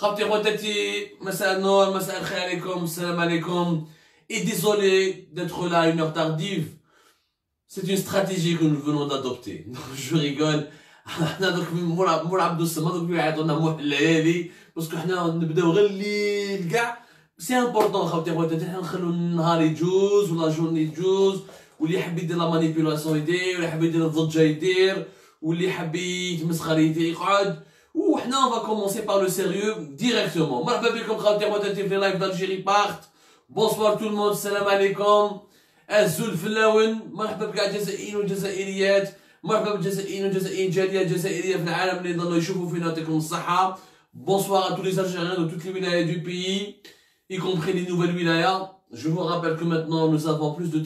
خاوتي خواتاتي مساء النور مساء الخير عليكم السلام عليكم. Et désolé d'être là à une heure tardive. C'est une stratégie que nous venons je rigole. حنا دوك مور مور عبدو سمار دوك يعيطوا لنا موح الليالي parce que حنا نبداو غير الليل كاع c'est important خاوتي خواتاتي حنا نخلو النهار يجوز و la journée يجوز واللي يحب يدير la manipulation يدير واللي يحب يدير الضجه يدير واللي يحب يتمسخر يقعد وحنا on va commencer par le sérieux directement مرحبا بكم خواتي خواتاتي في لايف دالجيري بارت بونسوار تو الموند السلام عليكم الزول فلاون مرحبا بكاع الجزائريين والجزائريات مرحبا بالجزائريين والجزائريين الجاليه الجزائريه في العالم اللي يضلوا يشوفوا فينا يعطيكم الصحه بونسوار à tous les Algériens de toutes les wilayas du pays y compris les nouvelles wilayas je vous rappelle que maintenant nous avons plus de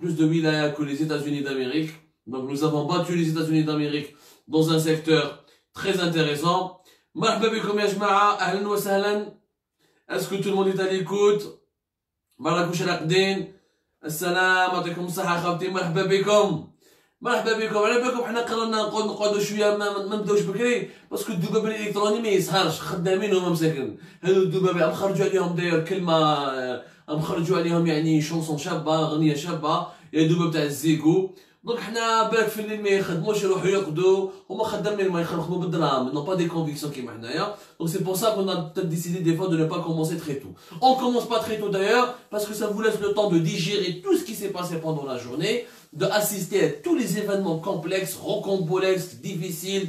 plus de wilayas que les États-Unis d'Amérique donc nous avons battu les États-Unis d'Amérique dans un secteur très intéressant. مرحبا بكم يا جماعة أهلا وسهلا le monde est à l'écoute? بارك راقدين السلام يعطيكم الصحه خوتي مرحبا بكم مرحبا بكم على بالكم حنا قررنا نقعد نقعدوا شوية ما, ما نبداوش بكري parce que الذباب الالكتروني ما يسهرش خدامين هما مساكن هادو الذباب ام خرجوا عليهم داير كلمه ام خرجوا عليهم يعني شونسون شابه اغنيه شابه يا دوبا تاع الزيكو دونك حنا بالك في الليل ما يخدموش يروحوا يرقدوا هما خدامين ما يخدموا بالدراهم نو با دي كونفيكسيون كيما حنايا دونك سي بور سا كون ا décidé des fois de ne pas commencer très tôt. On commence pas très tôt d'ailleurs parce que ça vous laisse le temps de digérer tout ce qui s'est passé pendant la journée, d'assister à tous les événements complexes, rocambolesques, difficiles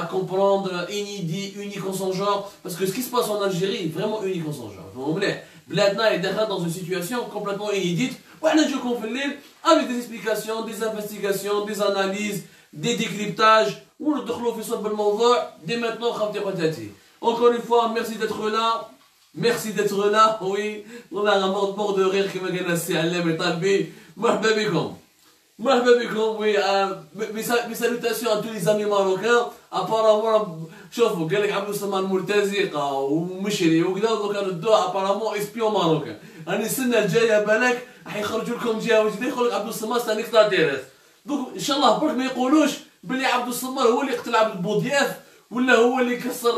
à comprendre, inédits, uniques en son genre parce que ce qui se passe en Algérie est vraiment unique en son genre. بلادنا est dans une situation complètement inédite وحنا نجيكم في الليل avec des explications, des investigations, des analyses, des décryptages, ou le fi sab dès maintenant Encore une fois, merci d'être là. Merci d'être là, oui. On a un mort de rire qui m'a gagné à l'aimer, talbi. Marhaba bikom. مرحبا بكم وي salutations à tous les amis marocains. Apparemment شوفوا قال لك عبد السلمان مرتزقه ومشري وكذا دوكا ردوها ابارامون اسبيون ماروكان راني السنة الجايه بالك راح يخرجوا لكم جهه جديده يقول لك عبد الصمد سانيك تيريس دوك ان شاء الله برك ما يقولوش بلي عبد الصمد هو اللي قتل عبد البوضياف ولا هو اللي كسر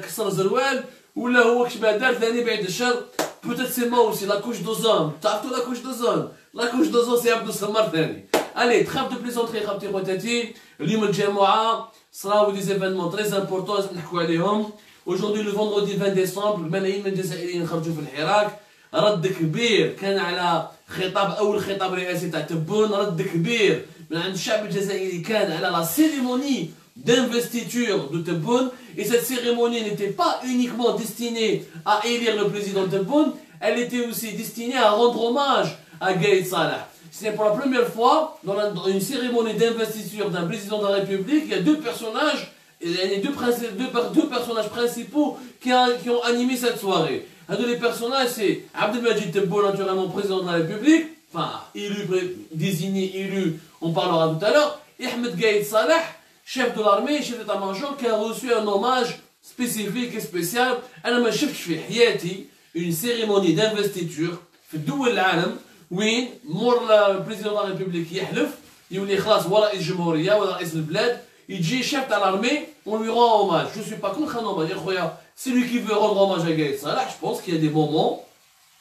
كسر زروال ولا هو كش دار ثاني بعيد الشر بوتيت سي ما اوسي لا كوش دوزون تعرفتوا لا كوش دوزون لا كوش دوزون سي عبد الصمد ثاني الي تخاف دو بليزونتري خاوتي خواتاتي اليوم الجمعه صراو دي زيفينمون تري امبورطون لازم نحكوا عليهم aujourd'hui le vendredi 20 décembre الملايين من الجزائريين خرجوا في الحراك رد كبير كان على خطاب اول خطاب رئاسي تاع تبون رد كبير من عند الشعب الجزائري كان على لا سيريموني d'investiture de Tebboune et cette cérémonie n'était pas uniquement destinée à élire le président Tebboune, elle était aussi destinée à rendre hommage à Gaïd Salah. C'est pour la première fois dans, une cérémonie d'investiture d'un président de la République, il y a deux personnages, il y a deux, deux, personnages principaux qui, qui ont animé cette soirée. Un de les personnages, c'est Abdelmajid Tebboune, naturellement président de la République, enfin, élu, désigné, élu, on parlera tout à l'heure, et Ahmed Gaïd Salah, chef de l'armée, chef d'état-major, qui a reçu un hommage spécifique et spécial. أنا une cérémonie d'investiture في الدول العالم وين مور البريزيدون دو لا ريبوبليك يحلف يولي خلاص هو رئيس جمهوريه ولا رئيس البلاد يجي شيف تاع لارمي on lui rend hommage je suis pas contre un hommage يا خويا celui qui veut rendre hommage à Gaël Salah je pense qu'il y a des moments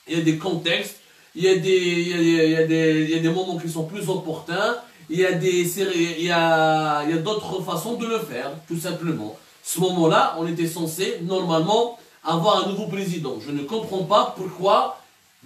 il y a des contextes il y a des il y a, il y a des il y a des moments qui sont plus opportuns il y a des il y a il y a d'autres façons de le faire tout simplement ce moment-là on était censé normalement avoir un nouveau président je ne comprends pas pourquoi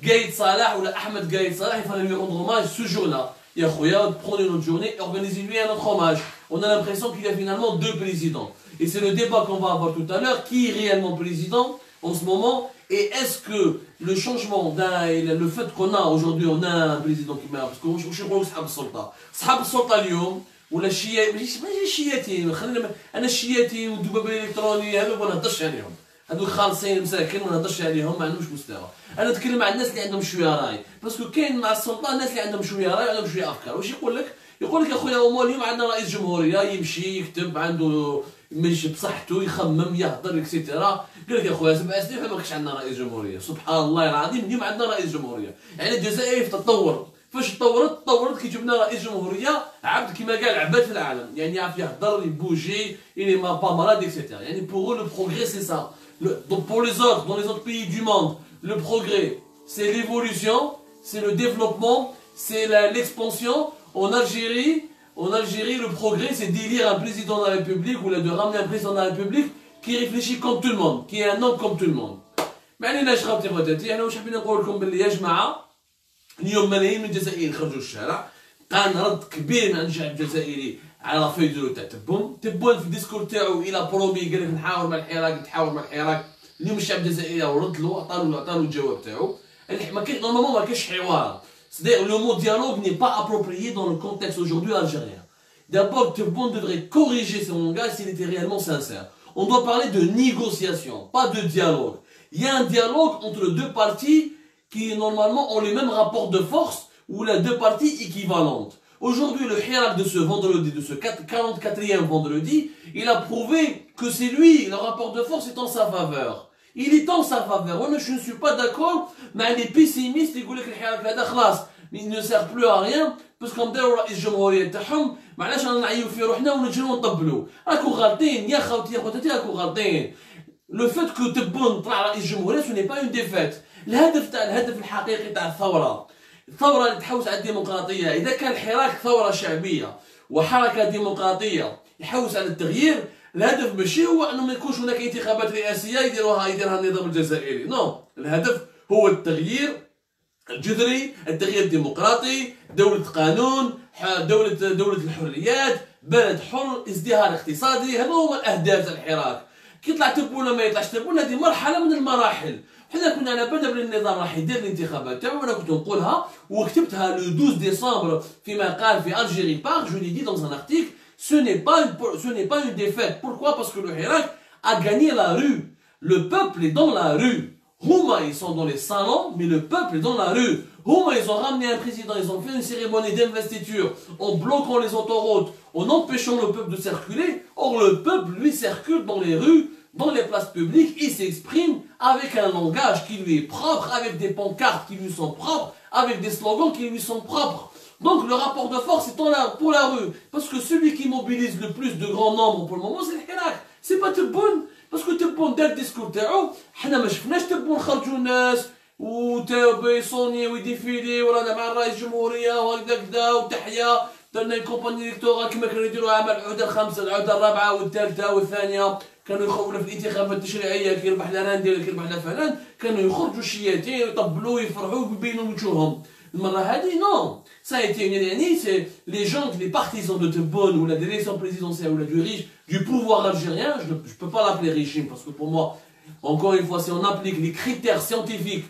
Gaïd Salah, il fallait lui rendre hommage ce jour-là. Et Khoya, prenez notre journée et organisez-lui un autre hommage. On a l'impression qu'il y a finalement deux présidents. Et c'est le débat qu'on va avoir tout à l'heure. Qui est réellement président en ce moment Et est-ce que le changement, le fait qu'on a aujourd'hui, on a un président qui meurt, parce que je crois que c'est Sultan. Sahab Sultan اليوم ولا الشيعة ماشي الشياتين خلينا أنا الشياتين والدباب الالكترونيه هذو ما نهضرش عليهم هذوك خالصين مساكن ما نهضرش عليهم ما عندهمش مستوى. أنا نتكلم مع الناس اللي عندهم شوية راي. parce que كاين مع السلطة الناس اللي عندهم شوية راي عندهم شوية أفكار. واش يقول لك؟ يقول لك أخويا هما اليوم عندنا رئيس جمهورية يمشي يكتب عنده مش بصحته يخمم يهضر et cetera قال لك يا خويا سبع سنين ما كانش عندنا رئيس جمهورية. سبحان الله العظيم اليوم عندنا رئيس جمهورية. يعني الجزائر تطور فاش تطورت؟ تطورت كي جبنا رئيس جمهورية عبد كما قال عباد في العالم. يعني يعرف يهضر يبوجي il est pas malade et cetera يعني بوغ لو بروغري سي سا donc pour les autres, dans les autres pays du monde, le progrès, c'est l'évolution, c'est le développement, c'est l'expansion. En Algérie, en Algérie, le progrès, c'est d'élire un président de la République ou de ramener un président de la République qui réfléchit comme tout le monde, qui est un homme comme tout le monde. ما عليناش خاوتي خواتاتي انا واش حابين نقول لكم باللي يا جماعه اليوم ملايين من الجزائريين خرجوا الشارع كان رد كبير من الشعب الجزائري على فيديو تاع تبون تبون في الديسكور تاعو الى برومي قال لك نحاور مع الحراك نتحاور مع الحراك اليوم الشعب الجزائري رد له عطانو عطانو الجواب تاعو ما كاين نورمالمون ما كاينش حوار C'est-à-dire, le mot dialogue n'est pas approprié dans le contexte aujourd'hui algérien. D'abord, Tebboune devrait corriger son langage s'il était réellement sincère. On doit parler de négociation, pas de dialogue. Il y a un dialogue entre deux parties qui normalement ont les mêmes rapports de force ou les deux parties équivalentes. Aujourd'hui, le hirak de ce vendredi, de ce 44e vendredi, il a prouvé que c'est lui, le rapport de force est en sa faveur. Il est en sa faveur. Ouais, mais je ne suis pas d'accord, mais les pessimistes, ils disent que le hirak il ne sert plus à rien, parce qu'on dit رئيس الجمهورية تاعهم معلاش رانا نعيو في روحنا ونجرو نطبلو راكو غالطين يا خوتي يا خوتاتي راكو غالطين لو فات كو تبون طلع رئيس الجمهورية سو ني با اون ديفيت الهدف تاع الهدف الحقيقي تاع الثورة الثورة اللي تحوس على الديمقراطية. إذا كان الحراك ثورة شعبية وحركة ديمقراطية يحوس على التغيير الهدف ماشي هو إنه ما يكونش هناك انتخابات رئاسية يديروها يديرها النظام الجزائري. non الهدف هو التغيير الجذري التغيير الديمقراطي دولة قانون دولة دولة الحريات بلد حر ازدهار اقتصادي. هذا هو الأهداف الحراك. كي طلع تبونا ما يطلعش تبونا هذه مرحلة من المراحل. حنا كنا على بالنا بلي النظام راح يدير الانتخابات تاعو وانا كنت نقولها وكتبتها لو 12 ديسمبر فيما قال في الجيري باغ جو لي دي دون ان ارتيكل ce n'est pas une, ce n'est pas une défaite. Pourquoi Parce que le Hirak a gagné la rue. Le peuple est dans la rue. Houma, ils sont dans les salons, mais le peuple est dans la rue. Houma, ils ont ramené un président, ils ont fait une cérémonie d'investiture en bloquant les autoroutes, en empêchant le peuple de circuler. Or, le peuple, lui, circule dans les rues, dans les places publiques, il s'exprime avec un langage qui lui est propre, avec des pancartes qui lui sont propres, avec des slogans qui lui sont propres. Donc le rapport de force est pour la rue. Parce que celui qui mobilise le plus de grand nombre pour le moment, c'est le Hirak. C'est pas Tebboune. Parce que Tebboune, dès le discours تاعو حنا ما شفناش تبون خرجوا الناس ويصوني ويديفيلي ورانا مع الرئيس الجمهورية وهكذا كذا وتحيا درنا الكومباني الكتورال كما كانوا يديروا عام العوده الخامسه العوده الرابعه والثالثه والثانيه كانوا يخرجوا في الانتخابات التشريعيه كي يربح لنا ندير كي يربح لنا فلان كانوا يخرجوا الشياتين يطبلوا ويفرحوا ويبينوا وجوههم المره هذه نو Ça a été une année, c'est les gens, les partisans de Tebboune ou la direction présidentielle ou la du riche, du pouvoir algérien, je ne peux pas l'appeler régime parce que pour moi, encore une fois, si on applique les critères scientifiques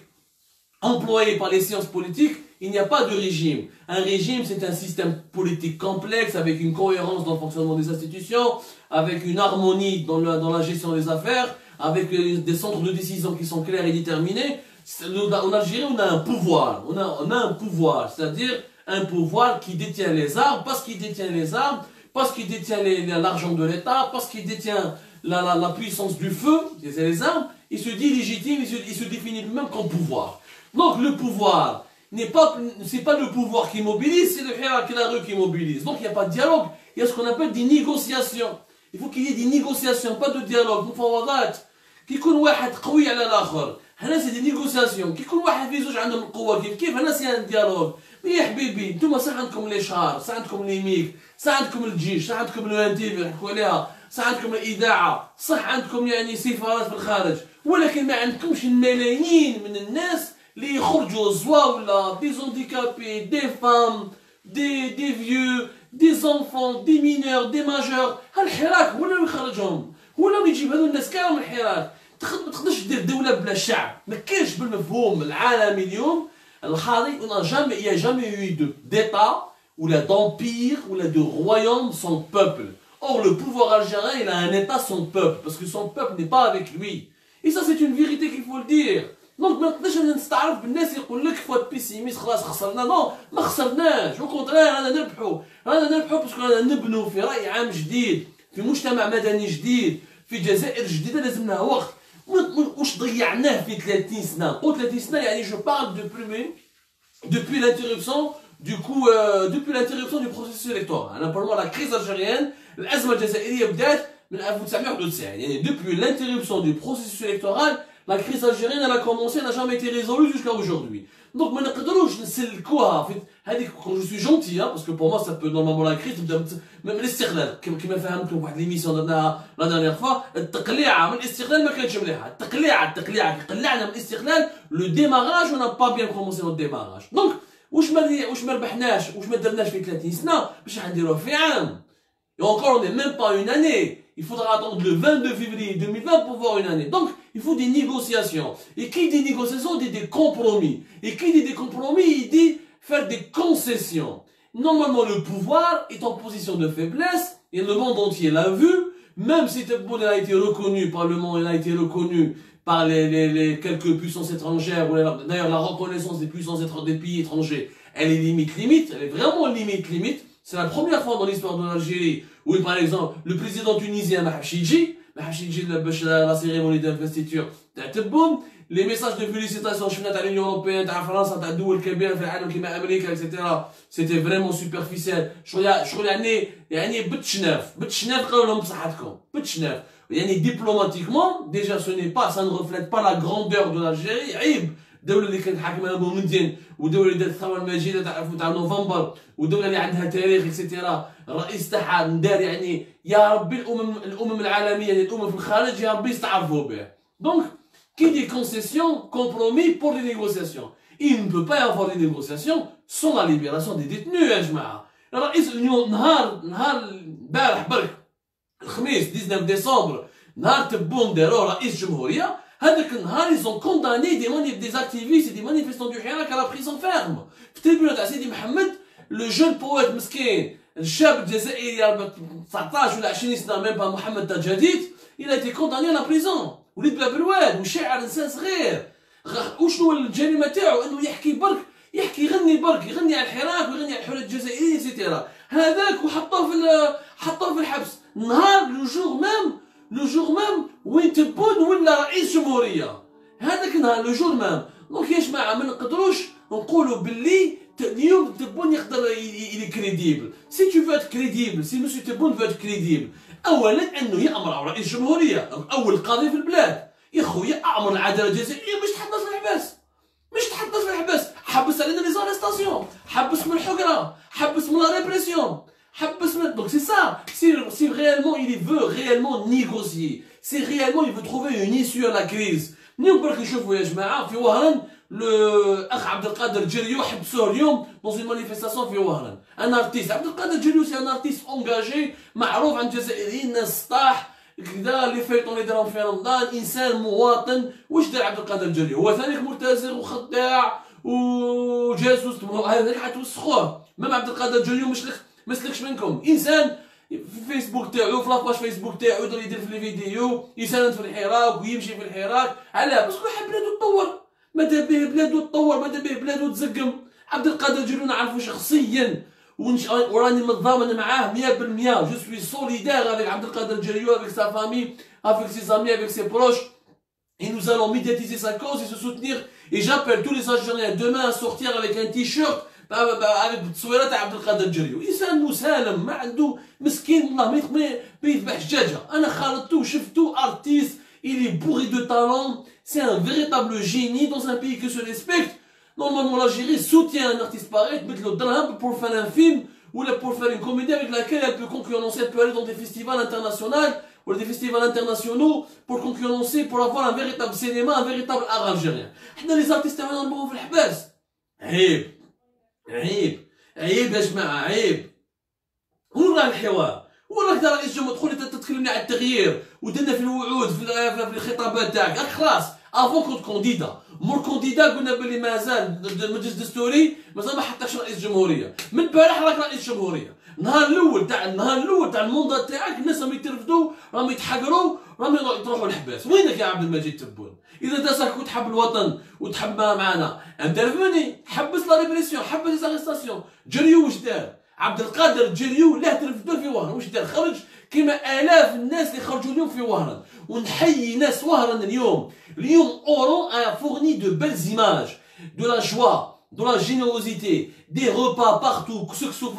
employés par les sciences politiques, il n'y a pas de régime. Un régime, c'est un système politique complexe avec une cohérence dans le fonctionnement des institutions, avec une harmonie dans, dans la gestion des affaires, avec euh, des centres de décision qui sont clairs et déterminés. En Algérie, on a un pouvoir. On a, on a un pouvoir, c'est-à-dire un pouvoir qui détient les armes, parce qu'il détient les armes, parce qu'il détient l'argent de l'État, parce qu'il détient la, la, puissance du feu, les armes, il se dit légitime, il se, il se définit lui-même comme pouvoir. Donc le pouvoir n'est pas, c'est pas le pouvoir qui mobilise, c'est le qui la rue qui mobilise. Donc il n'y a pas de dialogue, il y a ce qu'on appelle des négociations. Il faut qu'il y ait des négociations, pas de dialogue. مفاوضات كي يكون واحد قوي على الآخر هنا c'est des négociations كي يكون واحد في زوج عندهم القوه كيف كيف هنا c'est un dialogue يا حبيبي أنتم صح عندكم les chars صح عندكم les MiG صح عندكم الجيش صح عندكم l'ENTV نحكوا عليها صح عندكم الاذاعه صح عندكم يعني سفارات في الخارج ولكن ما عندكمش الملايين من الناس اللي يخرجوا زواولا دي زونديكابي دي فام دي دي فيو دي زونفون دي مينور دي ماجور هالحراك هو اللي يخرجهم هو اللي يجيب هذو الناس كامل الحراك ما تقدرش دير دوله بلا شعب ما كاينش بالمفهوم العالمي اليوم الحاضر on n'a jamais il y a jamais eu d'état ou là d'empire ou là de royaume sans peuple or le pouvoir algérien il a un état sans peuple parce que son peuple n'est pas avec lui et ça c'est une vérité qu'il faut le dire دونك ما نقدرش نستعرف بالناس يقول لك sois pessimiste خلاص خسرنا. non ما خسرناش. au contraire رانا نربحوا رانا نربحوا parce que رانا نبنوا في رأي عام جديد في مجتمع مدني جديد في جزائر جديدة لازمنا وقت. واش ضيعناه في 30 سنة؟ قلت 30 سنة يعني je parle de برومي depuis l'interruption du coup euh, depuis l'interruption du processus أنا pour la crise algérienne الازمه الجزائريه بدات من 1991 يعني depuis l'interruption du processus électoral crise algérienne elle a commencé n'a jamais été résolue jusqu'à aujourd'hui. Donc ما نقدروش نسلكوها في هذيك suis gentil hein, parce que pour moi ça peut normalement la crise تبدا من الاستقلال كما فهمتوا واحد l'émission درناها la dernière fois التقليعه من الاستقلال ما كانتش مليحه التقليعه التقليعه قلعنا من الاستقلال le démarrage on a pas bien commencé nos démarrage donc واش ما واش ما ربحناش واش ما درناش في 30 سنه باش نديروه في عام Et encore, on n'est même pas une année. Il faudra attendre le 22 février 2020 pour voir une année. Donc, il faut des négociations. Et qui dit négociations dit des compromis. Et qui dit des compromis, il dit faire des concessions. Normalement, le pouvoir est en position de faiblesse, et le monde entier l'a vu, même si Tebboune a été reconnu par le monde, il a été reconnu par les, les, quelques puissances étrangères, d'ailleurs la reconnaissance des puissances des pays étrangers, elle est limite limite, elle est vraiment limite limite, c'est la première fois dans l'histoire de l'Algérie oui, par exemple, le président tunisien Mahabchidji, Mahabchidji, la cérémonie d'investiture d'Ateboum, les messages de félicitations chez à l'Union Européenne, à la France, à Doul, le Québec, à l'Amérique, etc. C'était vraiment superficiel. Je trouve l'année, l'année Butchnef, Butchnef, quand l'homme s'attend, Butchnef. Diplomatiquement, déjà, ce n'est pas, ça ne reflète pas la grandeur de l'Algérie, الدولة اللي كانت حاكمها بومدين والدولة اللي دارت الثوره المجيدة تاع تاع نوفمبر والدولة اللي عندها تاريخ et cetera الرئيس تاعها دار يعني يا ربي الامم الأمم العالمية الامم في الخارج يا ربي يستعرفوا به donc qui dit concessions compromis pour les négociations il ne peut pas y avoir des négociations sans la libération des détenus يا جماعة رئيس اليوم نهار نهار البارح برك الخميس 19 ديسمبر نهار تبون داروه رئيس جمهوريه هذاك النهار des manif des activistes et des manifestants du Hirak à la prison ferme. في ال tribunal تاع سيدي محمد le jeune poète مسكين الشاب الجزائري 19 ولا 20 سنه même pas محمد a été condamné à la prison. وليد باب الواد وشاعر انسان صغير وشنو الجريمه تاعو انه يحكي برك يحكي يغني برك يغني على الحراك ويغني على الحريه الجزائريه et cetera هذاك وحطوه في حطوه في الحبس نهار le jour même le jour même وين تبون ولا رئيس جمهوريه هذاك النهار le jour même donc يا جماعة ما نقدروش نقولوا باللي اليوم تبون يقدر يلي crédible si tu veux crédible si monsieur تبون veut crédible اولا انه يامر رئيس جمهوريه اول قاضي في البلاد يا خويا أمر العداله الجزائريه مش تحطنا في الحبس مش تحطنا في الحبس حبس علينا les arrestations حبس من الحقره حبس من la répression Donc c'est ça. Si, si réellement il veut réellement négocier, si réellement il veut trouver une issue à la crise. جريو حبسوه اليوم dans une manifestation في وهران un artiste عبد القادر جريو c'est un artiste engagé معروف عند الجزائريين ناس طاح كذا les feuilletons اللي دارهم في رمضان انسان مواطن واش دار عبد القادر جريو هو ثاني مرتزق وخداع وجاسوس هذاك حتوسخوه même عبد القادر جريو مش لك ما سلكش منكم. إنسان في الفيسبوك تاعو في la page Facebook تاعو يقدر يدير في الفيديو يساند في الحراك ويمشي في الحراك. علاه parce que حاب بلادو تطور. ماذا به بلادو تطور ماذا به بلادو تزقم. عبد القادر جريو نعرفو شخصيا. وراني متضامن معاه 100% je suis solidaire avec عبد القادر جريو avec sa famille avec ses amis avec ses proches Et nous allons médiatiser sa cause et se soutenir. Et j'appelle tous les Algériens demain à sortir avec un t-shirt avec التصويره تاع عبد القادر الجريو انسان مسالم ما عنده مسكين والله ما يذبح دجاجه انا خالطته شفتو ارتيست il est bourré de talent c'est un véritable génie dans un pays qui se respecte normalement l'Algérie soutient un artiste pareil mettre le drame pour faire un film ou pour faire une comédie avec laquelle elle peut concurrencer elle peut aller dans des festivals internationaux ou des festivals internationaux pour concurrencer pour avoir un véritable cinéma un véritable art algérien حنا les artistes تاعنا نضربوهم في الحباس عيب عيب يا جماعة عيب. وين راه الحوار؟ وين راك رئيس الجمهوريه تدخل تتكلمني على التغيير ودنا في الوعود في الخطابات تاعك خلاص avant كنت candidat. مور candidat قلنا بلي مازال المجلس الدستوري مازال ما حطكش رئيس جمهورية. من البارح راك رئيس جمهورية. النهار الأول تاع النهار الأول تاع ال mandat تاعك الناس راهم يترفدوا راهم يتحقروا راهم يروحوا الحباس وينك يا عبد المجيد تبون؟ إذا أنت كنت تحب الوطن وتحب معنا انترفوني حبس la répression حبس les جريو واش دار؟ عبد القادر جريو لا ترفدوا في وهران. واش دار؟ خرج كما آلاف الناس اللي خرجوا اليوم في وهران. ونحيي ناس وهران اليوم. اليوم Oran a fourni de belles images de la joie de la générosité, des repas partout, ce soit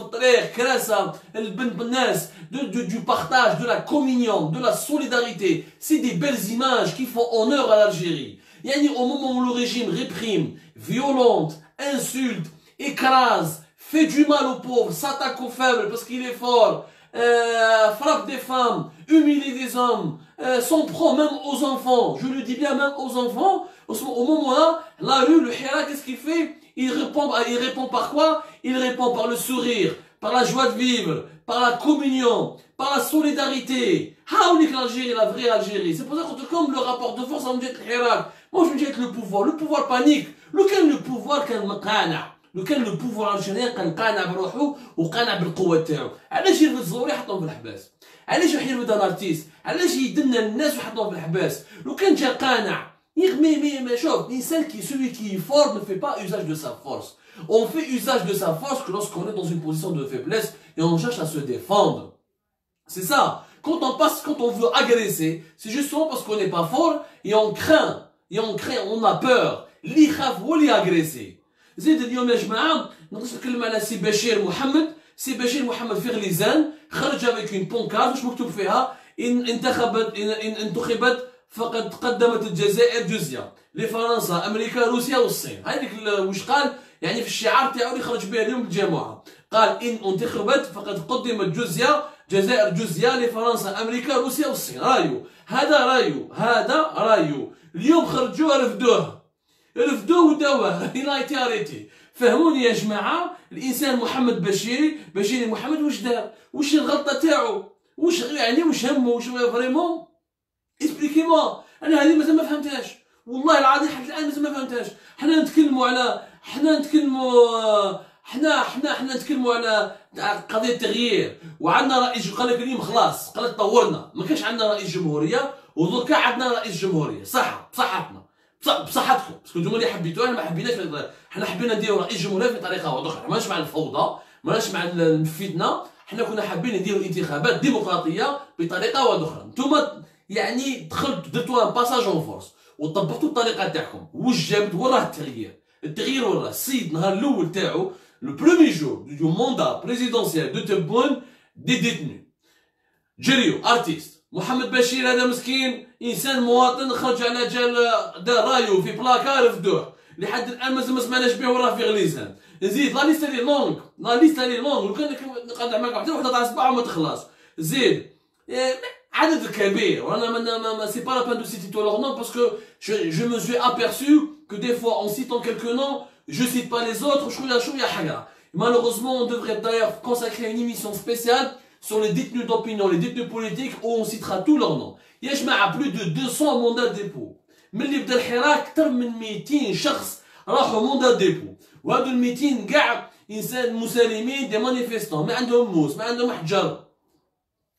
du partage, de la communion, de la solidarité. C'est des belles images qui font honneur à l'Algérie. Au moment où le régime réprime, violente, insulte, écrase, fait du mal aux pauvres, s'attaque aux faibles parce qu'il est fort, euh, frappe des femmes, humilie des hommes, euh, s'en prend même aux enfants. Je le dis bien, même aux enfants. Au moment-là, la rue, le Hira, qu'est-ce qu'il fait? il répond, il répond par quoi Il répond par le sourire, par la joie de vivre, par la communion, par la solidarité. Ah, on est l'Algérie, la vraie Algérie. C'est pour ça que comme le rapport de force, on dit Moi, je me dis que le pouvoir, le pouvoir panique. Lequel le pouvoir كان مقانع لو كان لو بوفوار الجيريان كان قانع بروحه وقانع بالقوه تاعو علاش يرفد الزوري يحطهم في الحباس علاش يروح يرفد الارتيست علاش يدنا الناس ويحطهم في الحباس لو كان جا قانع مي مي مي شوف الانسان كي celui qui est fort ne fait pas usage de sa force on fait usage de sa force que lorsqu'on est dans une position de faiblesse et on cherche à se défendre c'est ça quand on passe quand on veut agresser c'est justement parce qu'on n'est pas fort et on craint et on craint on a peur اللي يخاف هو اللي اغريسي زيد اليوم يا جماعه نقص نتكلم على سي بشير محمد سي بشير محمد في غليزان خرج افيك اون بونكارت واش مكتوب فيها ان انتخبت ان انتخبت فقد قدمت الجزائر جزيه لفرنسا أمريكا روسيا والصين. هذيك واش قال؟ يعني في الشعار تاعو اللي خرج به اليوم الجماعه قال إن انتخبت فقد قدمت جزيه جزائر جزيه لفرنسا أمريكا روسيا والصين. رأيو. هذا رأيو. هذا رأيو. اليوم خرجوه رفدوه. رفدوه وداوه لا il était arrêté فهموني يا جماعة الإنسان محمد بشيري. بشيري محمد واش دار؟ واش الغلطة تاعو؟ واش يعني واش همه؟ واش vraiment؟ expliquez-moi أنا هذه مازال ما فهمتهاش. والله العظيم حتى الآن مازال ما فهمتهاش. حنا نتكلموا على حنا نتكلموا حنا حنا حنا نتكلموا على قضية التغيير. وعندنا رئيس قال لك اليوم خلاص قال لك طورنا. ما كانش عندنا رئيس جمهورية. ودركا عندنا رئيس جمهورية. صح بصحتنا. بصحتكم. parce que نتوما اللي حبيتوها إحنا ما حبيناش حنا حبينا نديروا رئيس جمهورية بطريقه واضحه ماناش مع الفوضى ماناش مع الفتنة. حنا كنا حابين نديروا انتخابات ديمقراطية بطريقة واضحه نتوما يعني دخلت درتوا un passage en force وطبقتوا الطريقة تاعكم واش جابت وراه التغيير التغيير وراه السيد النهار الأول تاعو le premier jour de mandat présidentiel de تبون des détenus جريو artiste محمد بشير هذا مسكين انسان مواطن خرج على جال دار رايو في بلاكار فدوه لحد الان مازال ما سمعناش به وراه في غليزان زيد لا ليست لي لونغ لا ليست لي لونغ لو كان نقطع معك حتى وحده تاع صباح وما تخلص زيد عدد كبير وانا ما ما سي با لا بان دو سيتي تو لور نون باسكو جو مو سوي ابيرسو que des fois en citant quelques noms je cite pas les autres شويه شويه حاجه malheureusement on devrait d'ailleurs consacrer une émission spéciale sur les détenus d'opinion, les détenus politiques, où on citera tous leurs noms. يجمع plus de 200 mandats de dépôt. من اللي بدا الحراك اكثر من 200 شخص راحوا موندا ديبو وهذو ال 200 كاع انسان مسالمين دي مانيفيستون ما عندهم موس ما عندهم حجر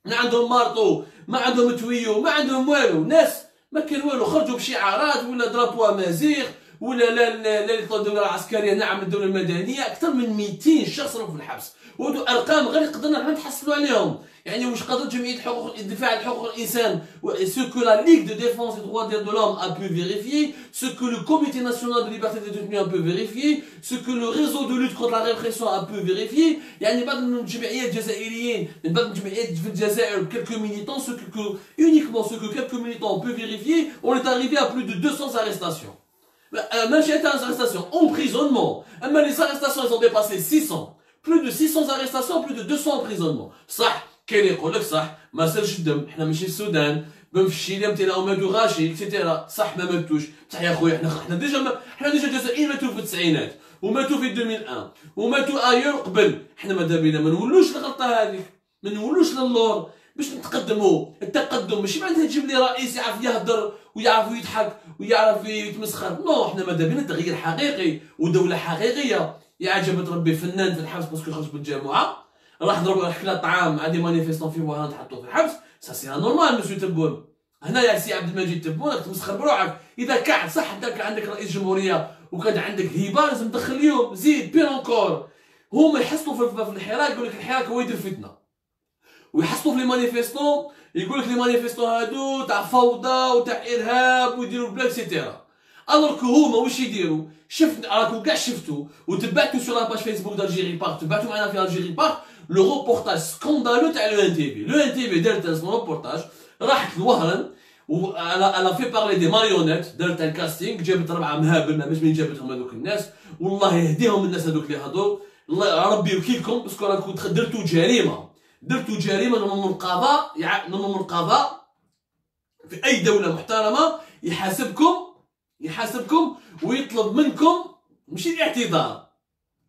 ما عندهم مارطو ما عندهم tuyau ما عندهم والو. ناس ما كان والو خرجوا بشعارات ولا درابوا امازيغ ولا لا لا لا الدوله العسكريه نعم الدوله المدنيه اكثر من 200 شخص راحوا في الحبس وهذو ارقام غير قدرنا حنا نتحصلوا عليهم يعني واش قدرت جمعيه حقوق الدفاع عن حقوق الانسان سو كو لا ليغ دو ديفونس دي droits de l'homme a pu vérifier ce que le comité national de liberté des détenus a pu vérifier ce que le réseau de lutte contre la répression a pu vérifier يعني بعض الجمعيات الجزائريين من بعض الجمعيات في الجزائر quelques militants ce que uniquement ce que quelques militants ont pu vérifier on est arrivé à plus de 200 arrestations ماشي arrestations emprisonnement. اما les arrestations elles ont dépassé 600 plus de 600 arrestations plus de 200 emprisonnements. صح كاين يقول لك صح ما سالش الدم حنا ماشي السودان بن في الشيله متينا ماتوا غاشي اكسيتيرا صح ما ماتوش بصح يا خويا حنا حنا ديجا ما حنا ديجا الجزائريين ماتوا في التسعينات وماتوا في 2001 وماتوا ايور قبل حنا ماذا بينا ما نولوش الغلطه هذيك ما نولوش للور باش نتقدموا التقدم ماشي معناتها تجيب لي رئيس يعرف يهدر ويعرف يضحك ويعرف يتمسخر. نو حنا ماذا بينا؟ تغيير حقيقي ودولة حقيقية. يا عجبت ربي فنان في الحبس باسكو خرج بالجامعة. راح ضرب راح كلا طعام عندي manifestants في وهران تحطوه في الحبس. ça c'est normal monsieur تبون هنا يا سي عبد المجيد تبون راك تمسخر بروحك. إذا كان صح انت عندك رئيس جمهورية وكان عندك هيبه لازم تدخل اليوم. زيد بين encore. هما يحصلوا في الحراك يقول لك الحراك هو يدير فتنة. ويحصلوا في les manifestants يقول لك les manifestants هادو تاع فوضى وتاع إرهاب ويديروا البلاك et cetera alors هما واش يديروا؟ شفت راكم كاع شفتوا وتبعتوا sur page Facebook d'Algérie Part تبعتوا معنا في Algérie Part le reportage scandaleux تاع لو ان تي في لو ان تي في دارت اسمه روبورتاج راحت لوهران elle a fait parler des marionnettes دارت ال casting جابت ربعة مهابل ما باش من جابتهم هذوك الناس. والله يهديهم الناس هذوك اللي هضروا. الله ربي يوكيلكم parce que راكم درتوا جريمة. درتوا جريمة normalement القضاء normalement القضاء في أي دولة محترمة يحاسبكم يحاسبكم ويطلب منكم ماشي الاعتذار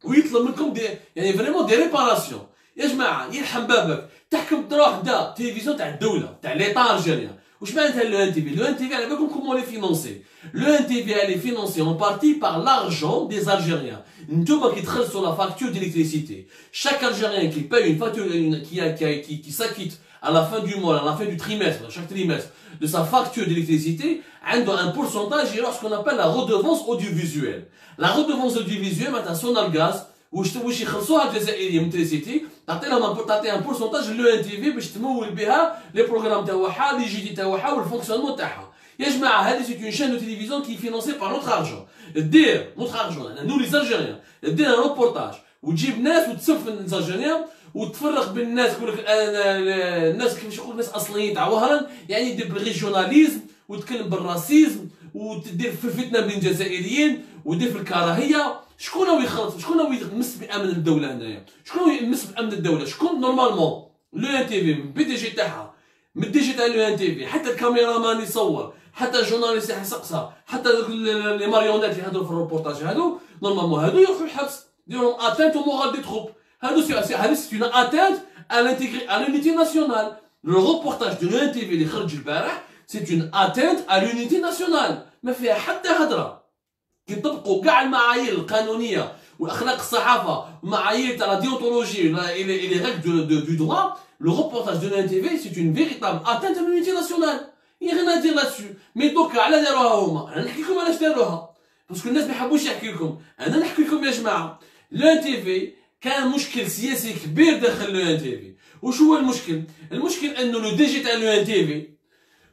ويطلب منكم دي يعني فريمون دي ريباراسيون يا جماعة يرحم بابك تحكم تروح دا تلفزيون تاع الدولة تاع ليطا الجيريان Ousmane le NTV. Le NTV, elle veut comment est financé. Le NTV, elle est financée en partie par l'argent des Algériens. Nous qui traîne sur la facture d'électricité. Chaque Algérien qui paye une facture, qui, qui, s'acquitte à la fin du mois, à la fin du trimestre, chaque trimestre, de sa facture d'électricité, a un pourcentage, et ce qu'on appelle la redevance audiovisuelle. La redevance audiovisuelle, maintenant, Sonelgaz واش واش يخلصوها الجزائريين من l'électricité تعطي لهم تعطي un pourcentage l'ENTV باش تمول بها les programmes تاعها les JT تاعها وال fonctionnement تاعها يا جماعة هذه c'est une chaîne de télévision qui est financée par notre argent دير notre argent nous les Algériens دير un reportage وتجيب ناس وتسب les Algériens وتفرق بين الناس يقول لك الناس كيفاش يقول الناس اصليين تاع وهران يعني دير بال régionalisme وتكلم بال racisme ودير في الفتنه بين الجزائريين ودير في الكراهيه شكون هو يخلط شكون هو يمس بأمن الدولة هنايا؟ شكون هو يمس بأمن الدولة؟ شكون نورمالمون لو إن تي في بي دي جي تاعها من ال DG تاع l'ENTV حتى الكاميرا مان يصور حتى ال journaliste يسقسى حتى les marionnettes اللي يهضروا في الروبورتاج هادو normalement هادو يروحوا الحبس ديرهم atteinte au moral des troupes هادو هادو c'est une atteinte à l'unité nationale. Le reportage de l'ENTV اللي خرج البارح c'est une atteinte à l'unité nationale. ما فيها حتى هضره يطبقوا كاع المعايير القانونية وأخلاق الصحافة ومعايير تاع la déontologie les règles de de le reportage de l'ENTV c'est une véritable atteinte à l'unité nationale يا غير ندير là-dessus mais دوكا علاش داروها هما. أنا نحكي لكم علاش داروها. parce que الناس ما يحبوش يحكي لكم. أنا نحكي لكم يا جماعة. l'ENTV كان مشكل سياسي كبير داخل l'ENTV وش هو المشكل؟ المشكل أنه le DG تاع ENTV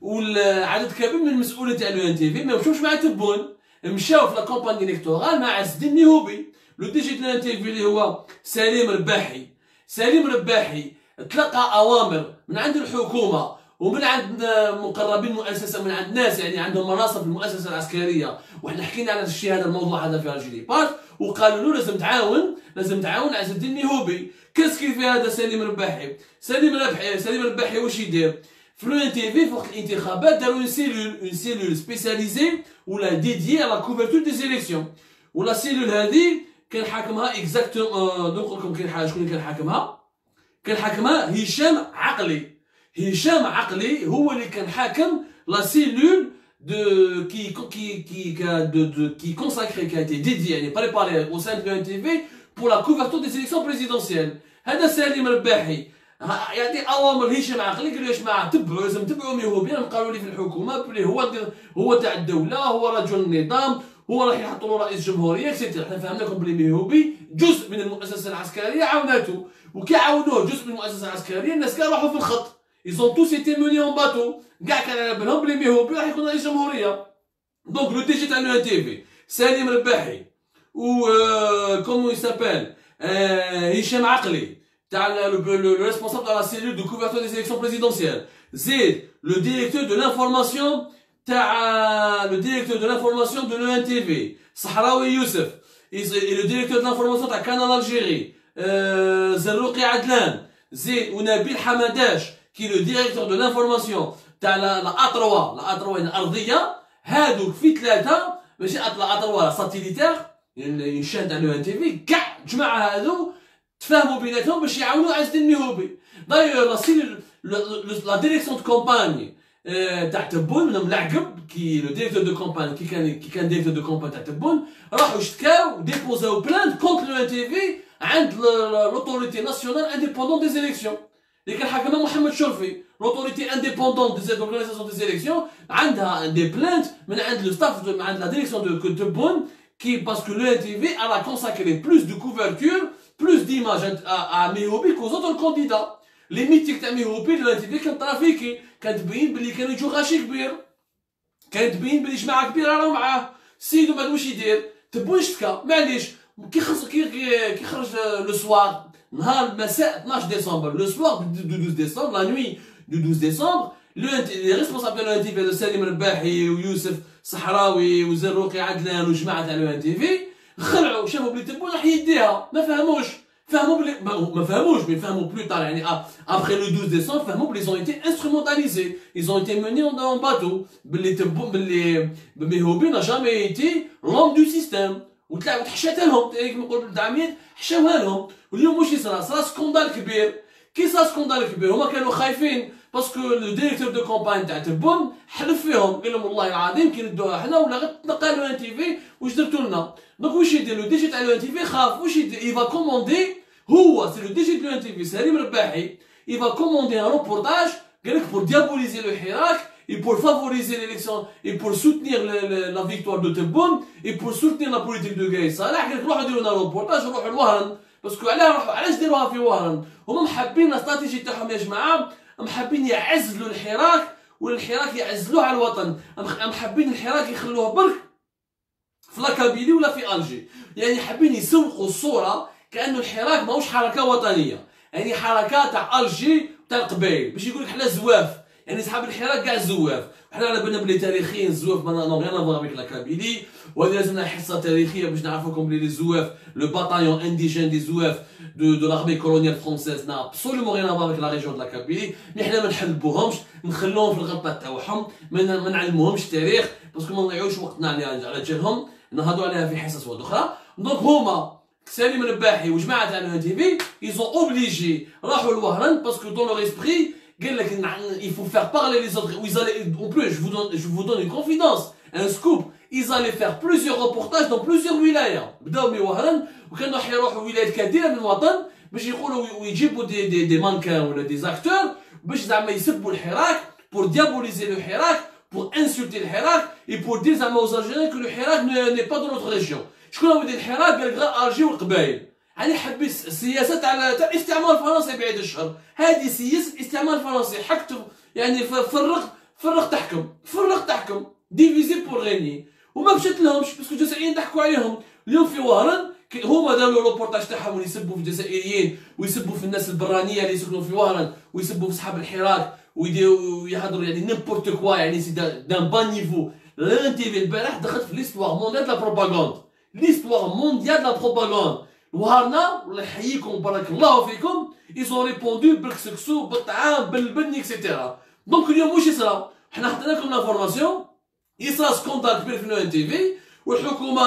والعدد كبير من المسؤولين تاع l'ENTV ما مشوش مع تبون. مشاو في la campagne électorale مع عز الدين ميهوبي le DG de TV اللي هو سليم رباحي سليم رباحي تلقى أوامر من عند الحكومة ومن عند مقربين المؤسسه من عند ناس يعني عندهم مناصب في المؤسسة العسكرية. وحنا حكينا على الشيء هذا الموضوع هذا في Algérie Part وقالوا له لازم تعاون لازم تعاون عز الدين نيهوبي كيس كيف هذا سليم رباحي سليم رباحي سليم رباحي واش يدير؟ في لو ان تي في فوق الانتخابات داروا اون سيلول اون سيلول سبيسياليزي ولا ديديي على كوفرتور دي زيليكسيون ولا سيلول هذه كان حاكمها اكزاكتومون نقول لكم كاين شكون كان حاكمها كان حاكمها هشام عقلي هشام عقلي هو اللي كان حاكم لا سيلول de qui qui qui de, de qui consacré qui a été dédié يعني préparé au sein de l'UNTV pour la couverture des élections présidentielles هذا سالم رباحي يعطي اوامر هشام عقلي قال يا جماعة تبعوا لازم تبعوا ميهوبي قالوا لي في الحكومة بلي هو هو تاع الدولة هو رجل النظام هو راح يحطوا له رئيس جمهورية. et cetera حنا فهمناكم بلي ميهوبي جزء من المؤسسة العسكرية عاوناته وكي عاونوه جزء من المؤسسة العسكرية. الناس كاع راحوا في الخط. ايزون توس ايتي موني اون باتو كاع كان على بالهم بلي ميهوبي راح يكون رئيس جمهورية. دونك لو دي جي تاع لو تي في سالم رباحي و كومون يسابيل هشام عقلي le, responsable de la cellule de couverture des élections présidentielles. Z, le directeur de l'information, le directeur de l'information de l'ENTV, Sahraoui Youssef, et, le directeur de l'information de Canal Algérie, euh, Zerouki Adlan, Z, ou Nabil Hamadash, qui est le directeur de l'information, تاع لا اطروا لا اطروا الارضيه هادوك في ثلاثه ماشي لا اطروا ساتيليتير يعني شان تاع لو ان تي في كاع جماعه هادو تفاهموا بيناتهم باش يعاونوا عز الدين النهوبي داير لا ديريكسيون دو كومباني تاع تبون منهم العقب كي لو ديريكتور دو كومباني كي كان كي كان ديريكتور دو كومباني تاع تبون راحوا اشتكاو ديبوزاو بلانت كونتر لو ان تي في عند لوتوريتي ناسيونال انديبوندون دي زيليكسيون اللي كان حاكمها محمد شرفي لوتوريتي انديبوندون دي اورغانيزاسيون دي زيليكسيون عندها دي بلانت من عند لو ستاف من عند لا ديريكسيون دو تبون كي باسكو لو ان تي في a consacré plus de couverture À, à Mehobi qu'aux autres candidats les ميتيك تاع ميهوبي اللي كان ترافيكي كانت تبين بلي كانوا يجوا غاشي كبير كانت تبين بلي جماعة كبيره راهو معاه من بعد واش يدير تبون اشتكى معليش كي خرج كي خرج لو سوار نهار مساء 12 ديسمبر لو سوار دو 12 ديسمبر لا نوي دو 12 ديسمبر لي ريسبونسابل دو لو تي في سالم رباحي ويوسف صحراوي وزروقي عدلان وجماعه تاع لو تي في خلعوا شافوا بلي تبون راح يديها ما فهموش فهموا بلي ما فهموش مي فهموا بلو طار يعني ابخي لو 12 ديسمبر فهموا بلي زون ايتي انسترومونتاليزي ils ont été menés en bateau بلي تبون بلي بلي هوبي n'a jamais été l'homme du système وتلاعبوا تحشاتها لهم كيما نقول بالدعميات حشاوها لهم واليوم واش يصرى صرا سكوندال كبير كي صار سكوندال كبير هما كانوا خايفين باسكو لو ديريكتور دو كومباين تاع تبون حلف فيهم قال لهم والله العظيم كي ندوها حنا ولا غير تنقى لو ان تي في واش درتو لنا؟ دونك واش يدير؟ لو ديجي تاع لو ان تي في خاف. واش يدير؟ يفا كوموندي هو. سي لو ديجي دو ان تي في سليم رباحي. يفا كوموندي ان روبورتاج قال لك pour diaboliser le Hirak et pour favoriser l'élection et pour soutenir le, le, la victoire de Tebboune et pour soutenir la politique de Gaïd Salah. روحوا ديروا لنا روبورتاج روحوا لوهران parce que علاه علاش ديروها في وهران؟ هما محبين la stratégie تاعهم يا جماعة. محبين يعزلوا الحراك والحراك يعزلوه على الوطن؟ محبين الحراك يخلوه برك؟ في la Kabylie ولا في ألجي. يعني حابين يسوقوا الصورة كأنه الحراك ماهوش حركة وطنية. يعني حركات تاع ألجي تاع القبائل باش يقول لك حنا زواف. يعني صحاب الحراك كاع زواف. حنا على بالنا بلي تاريخيا الزواف ما avec la Kabylie وهذه حصة تاريخية باش نعرفوكم les zouaves le bataillon indigène des zouaves de de l'armée coloniale française n'a absolument à voir avec la région de la Kabylie mais حنا ما نحلبوهمش نخلوهم في الغلطه تاعهم ما نعلموهمش التاريخ parce que ما نضيعوش وقتنا على جالهم نهضروا عليها في حصص أخرى donc هما سالم الرباحي وجماعة تاع تي في ils ont obligé راحوا لوهران parce que dans leur esprit il faut faire parler les autres. En plus, je vous, donne, je vous donne une confidence, un scoop. Ils allaient faire plusieurs reportages dans plusieurs wilayas. بداو من وهران وكانوا حيروحوا ولايات كثيره من الوطن باش يقولوا ويجيبوا des des des mannequins ولا des acteurs باش زعما يسبوا الحراك pour diaboliser le Hirak, pour insulter le Hirak et pour dire aux Algériens que le Hirak n'est pas dans notre région. شكون هو الحراك قال لك الجيش والقبائل يعني حب السياسة تاع تاع الاستعمار الفرنسي بعيد الشر هذه سياسه الاستعمار الفرنسي حكتم يعني فرق فرق تحكم فرق تحكم diviser pour régner وما مشات لهمش parce que الجزائريين ضحكوا عليهم. اليوم في وهران هما داروا روبورتاج تاعهم ويسبوا في الجزائريين ويسبوا في الناس البرانية اللي يسكنوا في وهران ويسبوا في صحاب الحراك ويديروا يعني n'importe quoi يعني c'est d'un bas niveau L'ENTV البارح دخلت في l'histoire mondiale la propagande l'histoire mondiale la propagande وهارنا الله يحييكم وبارك الله فيكم ils ont répondu بالكسكسو بالطعام بالبن etc. donc اليوم واش يصرى حنا حطينا لكم l'information يصرى scandale كبير في ال ENTV والحكومة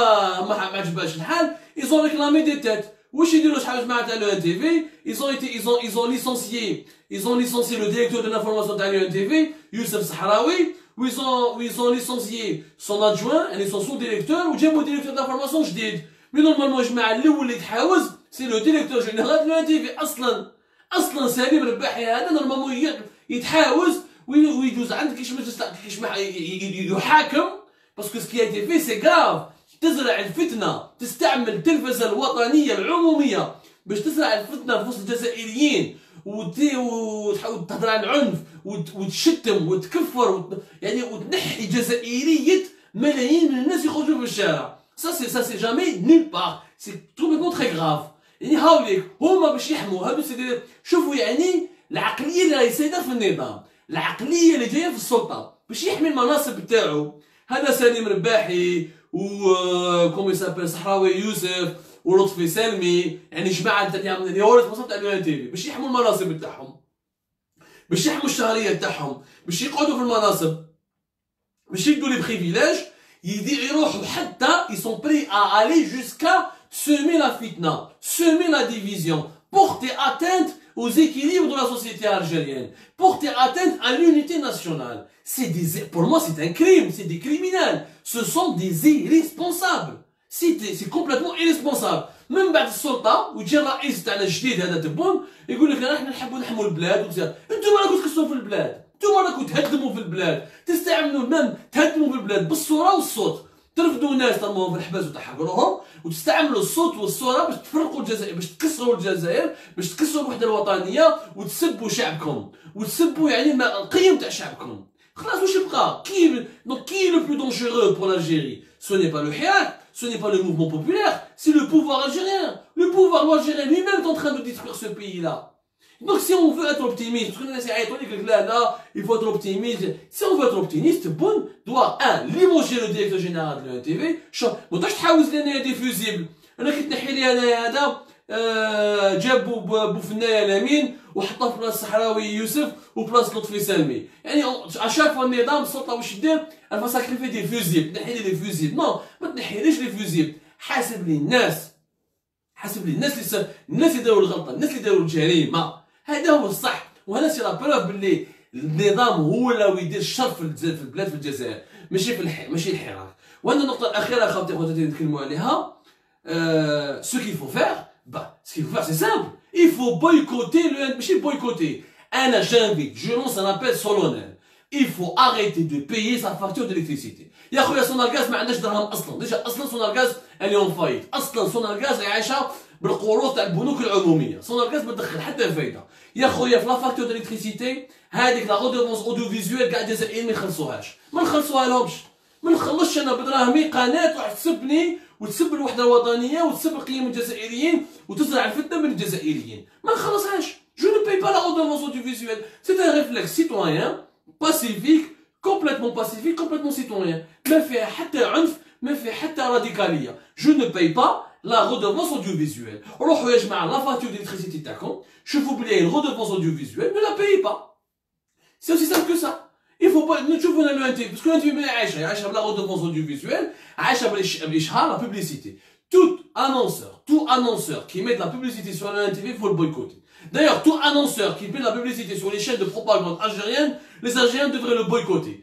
ما عجبهاش الحال ils ont réclamé des têtes واش يديروا شحال جماعة تاع ال ENTV ils ont été ils ont ils ont licencié ils ont licencié le directeur de l'information تاع ال ENTV يوسف صحراوي ويزون ويزون ليسونسيي سون ادجوان يعني son sous-directeur وجابوا directeur d'information جديد mais normalement الجماعه الأول اللي تحاوز c'est le directeur général de l'ENTV أصلا أصلا سليم رباحي هذا normalement يتحاوز ويجوز عندك كيش كيش يحاكم parce que ce qu'ils ont fait c'est grave تزرع الفتنة تستعمل التلفزه الوطنية العمومية باش تزرع الفتنة في وسط الجزائريين وتحاول تهضر عن العنف وتشتم وتكفر يعني وتنحي جزائرية ملايين من الناس يخرجوا في الشارع Ça, c'est, ça, c'est jamais nulle part. C'est complètement très grave. يعني هاوليك هما باش يحموا هادو سيدي شوفوا يعني العقلية اللي راهي سايدة في النظام العقلية اللي جاية في السلطة. باش يحمي المناصب تاعو هذا سليم رباحي و comme il s'appelle صحراوي يوسف ولطفي سلمي يعني جماعة تاع اللي هو responsable تاع ال ENTV. باش يحموا المناصب تاعهم باش يحموا الشهريه تاعهم باش يقعدوا في المناصب. باش يدوا les privilèges ils sont prêts à aller jusqu'à semer la fitna, semer la division, porter atteinte aux équilibres de la société algérienne, porter atteinte à l'unité nationale. Des, pour moi, c'est un crime, c'est des criminels. Ce sont des irresponsables. C'est, complètement irresponsable. من بعد السلطة ويجي الرئيس تاعنا الجديد هذا تبون يقول لك إحنا نحبوا نحموا البلاد وكذا أنتم راكم تكسروا في البلاد أنتم راكم تهدموا في البلاد تستعملوا même تهدموا في البلاد بالصورة والصوت ترفدوا ناس ترموهم في الحبس وتحقروهم وتستعملوا الصوت والصوره باش تفرقوا الجزائر باش تكسروا الجزائر باش تكسروا الوحده الوطنيه وتسبوا شعبكم وتسبوا يعني القيم تاع شعبكم خلاص واش يبقى كي دونك كي لو بلو دونجورو بور لالجيري ce n'est pas le Hirak, ce n'est pas le mouvement populaire, c'est le pouvoir algérien. Le pouvoir algérien lui-même est en train de détruire ce Pays-là. Donc si on veut être optimiste, il faut être optimiste. Si on veut être optimiste, bon, doit, un, limoger le directeur général de l'ANTV, bon, je تحاوز لنا des fusibles. أنا كنت نحي لي أنا هذا جابوا بوفنايا لامين وحطوه في بلاصه الصحراوي يوسف وبلاصه لطفي سلمي يعني à chaque fois النظام السلطه واش دير il va sacrifier des fusibles تنحي les fusibles non ما تنحيليش les fusibles حاسب لي الناس حاسب لي الناس اللي الناس اللي داروا الغلطه الناس اللي داروا الجريمه هذا هو الصح. وهذا c'est la preuve باللي النظام هو اللي يدير الشر في البلاد في الجزائر. ماشي في الح... ماشي الحراك. وهذه النقطة الأخيرة خاوتي خواتاتي نتكلموا عليها. ce qu'il faut faire بَا ce qu'il faut faire c'est simple il faut boycotter le ماشي boycotter. أنا j'invite je lance un appel solennel il faut arrêter de payer sa facture d'électricité. يا خويا سونلغاز ما عندهاش درهم أصلا. déjà أصلا سونلغاز elle est en faillite أصلا سونلغاز عايشه بالقروض تاع البنوك العمومية. سونلغاز ما تدخل حتى فايده يا خويا في la facture d'électricité هذيك la redevance audiovisuelle كاع الجزائريين ما يخلصوهاش. ما نخلصوها لهمش. ما نخلصش أنا بدراهمي قناة تروح تسبني وتسب الوحدة الوطنية وتسب القيم الجزائريين وتزرع الفتنة من الجزائريين. ما نخلصهاش. je ne paye pas la redevance audiovisuelle. C'est un réflexe citoyen pacifique complètement pacifique complètement citoyen. ما فيها حتى عنف ما فيها حتى راديكالية. جو نو باي با la redevance audiovisuelle. Alors, je la facture d'électricité t'accompagne, je vous paye une redevance audiovisuelle, ne la payez pas. C'est aussi simple que ça. Il faut pas, nous, tu veux le NTV, parce que le NTV, il a la redevance audiovisuelle, ah, il a ah, la publicité. Tout annonceur, tout annonceur qui met la publicité sur la NTV, il faut le boycotter. D'ailleurs, tout annonceur qui met la publicité sur les chaînes de propagande algérienne, les Algériens devraient le boycotter.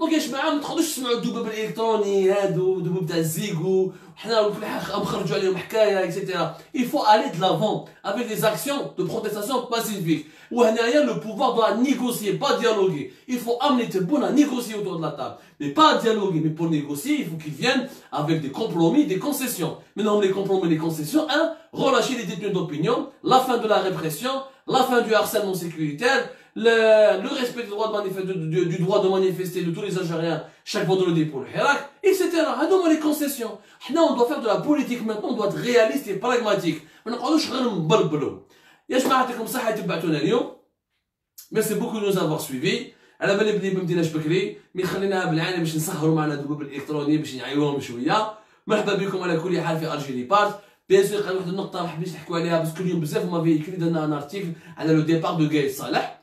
donc يا جماعه ما تقعدوش تسمعوا الدباب الالكتروني هادو الدباب تاع الزيغو حنا كل نخرجوا عليهم حكايه اكسيتيرا il faut aller de l'avant avec des actions de protestation pacifique وهنايا le pouvoir doit négocier pas dialoguer il faut amener Tebboune à négocier autour de la table mais pas dialoguer mais pour négocier il faut qu'ils viennent avec des compromis des concessions maintenant les compromis les concessions un relâcher les détenus d'opinion la fin de la répression la fin du harcèlement sécuritaire le, le respect du droit, de du, du droit de manifester de tous les Algériens chaque vendredi pour le Hirak, etc. هذوما les concessions. حنا on doit faire de la politique maintenant, on doit être réaliste et pragmatique. ما نقعدوش غير نبلبلوا. يا جماعة يعطيكم الصحة تبعتونا اليوم. merci beaucoup nous avoir suivis. على بالي بلي ما بديناش بكري mais خليناها بالعاني باش نسهروا معنا الدبوب الالكترونيه باش نعيوهم شوية مرحبا بكم على كل حال في Algérie Part bien sûr واحد النقطه ما حبيتش نحكوا عليها parce que اليوم بزاف ما فيكولي درنا un article على لو ديبار دو جاي صالح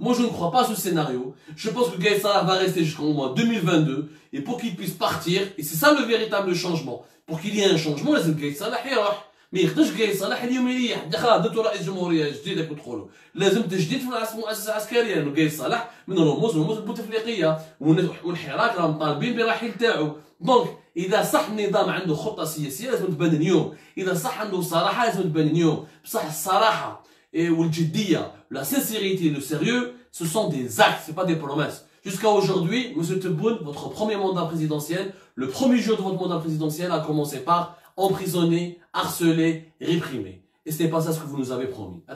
Moi, je ne crois pas à ce scénario. Je pense que Gaï Salah va rester jusqu'au mois 2022. Et pour qu'il puisse partir, et c'est ça le véritable changement, pour qu'il y ait un changement, لازم Gaï Salah يروح. ما يقدرش Gaï Salah اليوم يريح خلاص درتو رئيس جمهورية جديد راكم تدخلوا لازم تجديد في المؤسسة العسكرية لأنه Gaï صالح من رموز رموز البوتفليقية والحراك راهم طالبين برحيل تاعو دونك اذا صح النظام عنده خطه سياسيه لازم تبان اليوم اذا صح عنده صراحه لازم تبان اليوم بصح الصراحه et hein, la sincérité et le sérieux, ce sont des actes, ce pas des promesses. Jusqu'à aujourd'hui, M. Tebboune, votre premier mandat présidentiel, le premier jour de votre mandat présidentiel a commencé par emprisonner, harceler, réprimer. Et ce n'est pas ça ce que vous nous avez promis.